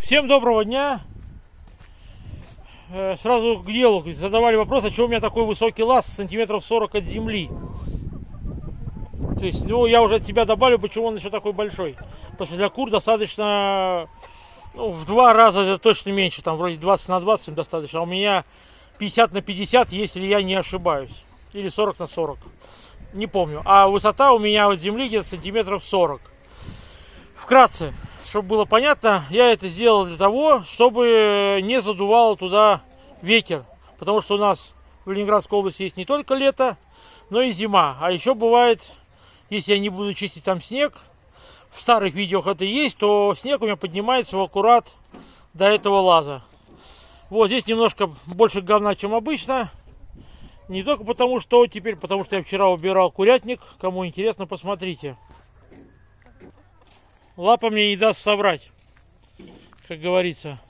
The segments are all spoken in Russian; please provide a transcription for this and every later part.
Всем доброго дня. Э, Сразу к делу. Задавали вопрос, а что у меня такой высокий лаз, сантиметров 40 от земли. То есть, ну, я уже от себя добавлю, почему он еще такой большой. Потому что для кур достаточно, ну, в два раза это точно меньше. Там вроде 20 на 20 им достаточно. А у меня 50 на 50, если я не ошибаюсь. Или 40 на 40. Не помню. А высота у меня от земли где-то сантиметров 40. Вкратце, чтобы было понятно, я это сделал для того, чтобы не задувало туда ветер. Потому что у нас в Ленинградской области есть не только лето, но и зима. А еще бывает, если я не буду чистить там снег, в старых видео это есть, то снег у меня поднимается в аккурат до этого лаза. Вот здесь немножко больше говна, чем обычно. Не только потому, что теперь, потому что я вчера убирал курятник. Кому интересно, посмотрите. Лапа мне не даст соврать, как говорится.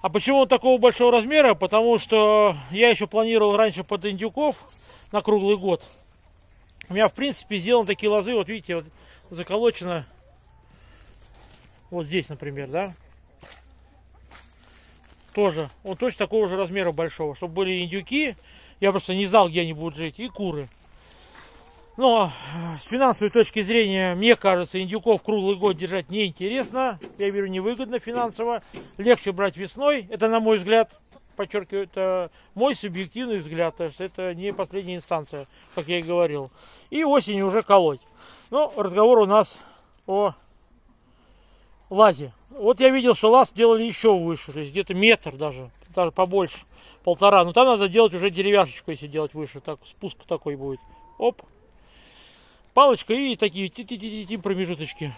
А почему он такого большого размера? Потому что я еще планировал раньше под индюков на круглый год. У меня, в принципе, сделаны такие лозы, вот видите, вот заколочено вот здесь, например, да. Тоже, он точно такого же размера большого, чтобы были индюки. Я просто не знал, где они будут жить, и куры. Но с финансовой точки зрения, мне кажется, индюков круглый год держать неинтересно. Я верю, невыгодно финансово. Легче брать весной. Это, на мой взгляд, подчеркиваю, это мой субъективный взгляд. То есть это не последняя инстанция, как я и говорил. И осенью уже колоть. Но разговор у нас о лазе. Вот я видел, что лаз делали еще выше. То есть где-то метр даже. Даже побольше. Полтора. Но там надо делать уже деревяшечку, если делать выше. Так, спуск такой будет. Оп, палочка и такие ти ти ти ти промежуточки.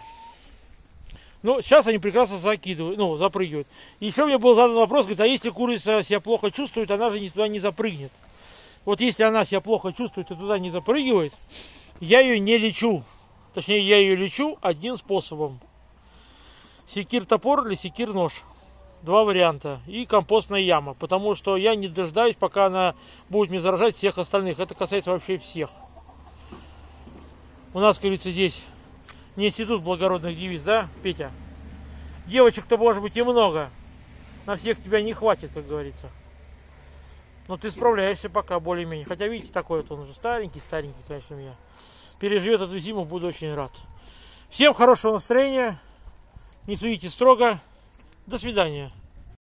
Ну, сейчас они прекрасно закидывают, ну, запрыгивают. Еще мне был задан вопрос, говорит, а если курица себя плохо чувствует, она же туда не запрыгнет. Вот если она себя плохо чувствует и туда не запрыгивает, я ее не лечу. Точнее, я ее лечу одним способом. Секир-топор или секир-нож. Два варианта. И компостная яма. Потому что я не дождаюсь, пока она будет мне заражать всех остальных. Это касается вообще всех. У нас, как говорится, здесь не институт благородных девиз, да, Петя? Девочек-то может быть и много. На всех тебя не хватит, как говорится. Но ты справляешься пока более-менее. Хотя, видите, такой вот он уже старенький-старенький, конечно, меня. Переживет эту зиму, буду очень рад. Всем хорошего настроения. Не судите строго. До свидания.